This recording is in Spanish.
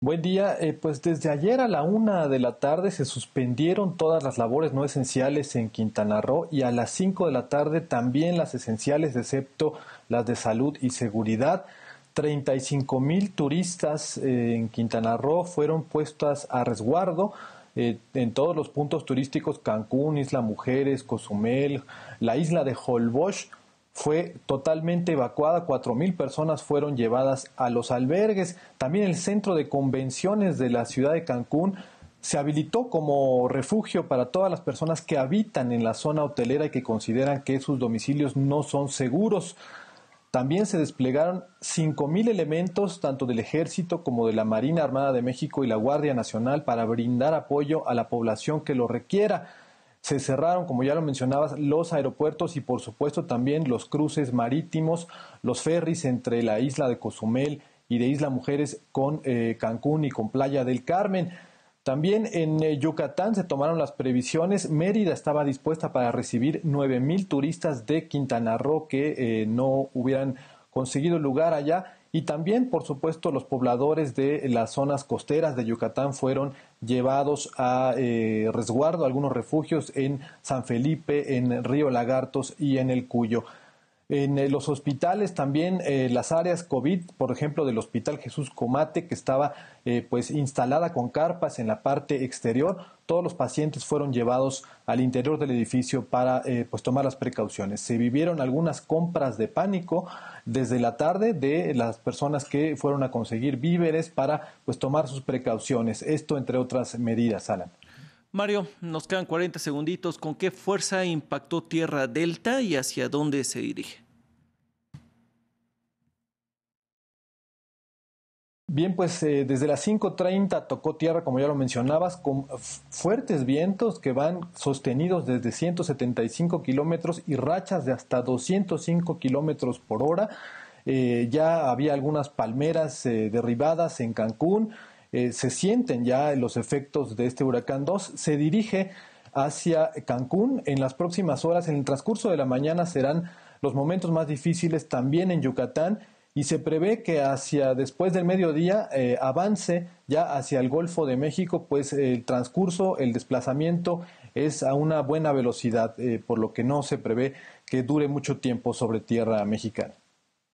Buen día. Eh, pues desde ayer a la una de la tarde se suspendieron todas las labores no esenciales en Quintana Roo y a las cinco de la tarde también las esenciales, excepto las de salud y seguridad. 35 mil turistas eh, en Quintana Roo fueron puestas a resguardo. Eh, en todos los puntos turísticos, Cancún, Isla Mujeres, Cozumel, la isla de Holbox, fue totalmente evacuada, cuatro mil personas fueron llevadas a los albergues. También el centro de convenciones de la ciudad de Cancún se habilitó como refugio para todas las personas que habitan en la zona hotelera y que consideran que sus domicilios no son seguros. También se desplegaron cinco mil elementos tanto del Ejército como de la Marina Armada de México y la Guardia Nacional para brindar apoyo a la población que lo requiera. Se cerraron, como ya lo mencionabas, los aeropuertos y por supuesto también los cruces marítimos, los ferries entre la isla de Cozumel y de Isla Mujeres con eh, Cancún y con Playa del Carmen. También en eh, Yucatán se tomaron las previsiones. Mérida estaba dispuesta para recibir nueve mil turistas de Quintana Roo que eh, no hubieran conseguido lugar allá y también, por supuesto, los pobladores de las zonas costeras de Yucatán fueron llevados a eh, resguardo, algunos refugios en San Felipe, en Río Lagartos y en el Cuyo. En eh, los hospitales también eh, las áreas COVID, por ejemplo, del Hospital Jesús Comate, que estaba pues instalada con carpas en la parte exterior, todos los pacientes fueron llevados al interior del edificio para pues tomar las precauciones. Se vivieron algunas compras de pánico desde la tarde de las personas que fueron a conseguir víveres para pues tomar sus precauciones. Esto entre otras medidas, Alan. Mario, nos quedan 40 segunditos. ¿Con qué fuerza impactó Tierra Delta y hacia dónde se dirige? Bien, pues eh, desde las 5.30 tocó tierra, como ya lo mencionabas, con fuertes vientos que van sostenidos desde 175 kilómetros y rachas de hasta 205 kilómetros por hora. Eh, ya había algunas palmeras eh, derribadas en Cancún. Se sienten ya los efectos de este huracán 2. Se dirige hacia Cancún en las próximas horas. En el transcurso de la mañana serán los momentos más difíciles también en Yucatán y se prevé que hacia después del mediodía eh, avance ya hacia el Golfo de México, pues el transcurso, el desplazamiento es a una buena velocidad, eh, por lo que no se prevé que dure mucho tiempo sobre tierra mexicana.